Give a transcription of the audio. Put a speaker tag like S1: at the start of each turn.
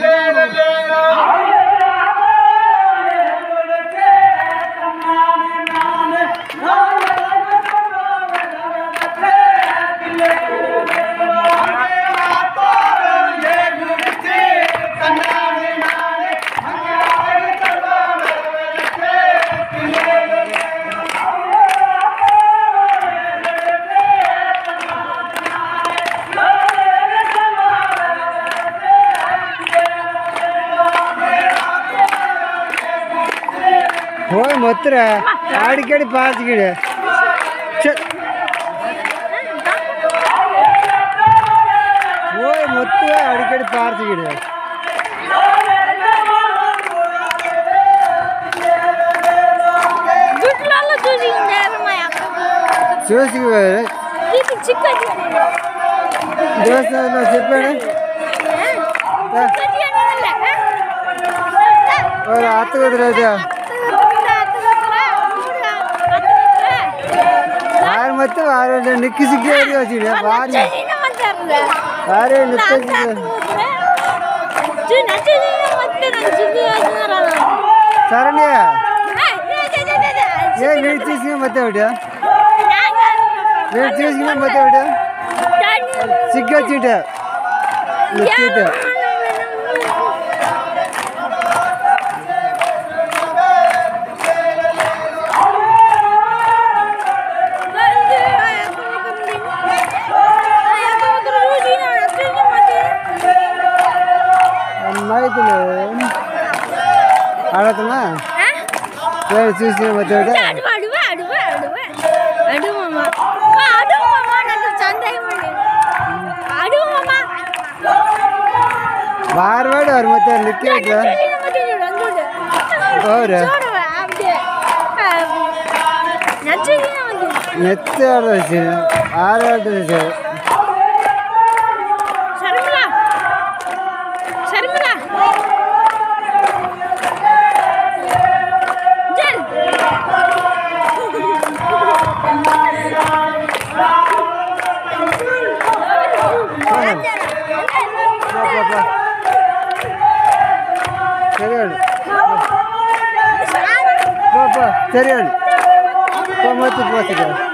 S1: لا لا لا போய் மொத்துற. அடிக்கடி பார்த்துக்கிடு போய் மொத்துவ அடிக்கடி பார்த்துக்கிடு చూసిపోయారు దోశ చెప్పాడు
S2: అత్తగదు రాజా
S1: ಮತ್ತೆ ನಿಕ್ಕಿ ಸಿಕ್ಕಿ ಯೋಚನೆ ಭಾರಿ. ಭಾರಿ ಸರಣ್ಯ.
S2: ಏ ನೀರು ಚೀಸ್ಗೆ
S1: ಮತ್ತೆ ಹೊಡಿಯ?
S2: ನೀರು ಮತ್ತೆ
S1: మైతులు ఆడుతున్నా చూసి వారవాడు వారు మొత్తం లిక్విడ్
S2: ఎవరు
S1: నెత్తి ఆడ ఆరు ఆడు Папа, царель, помой тут вас.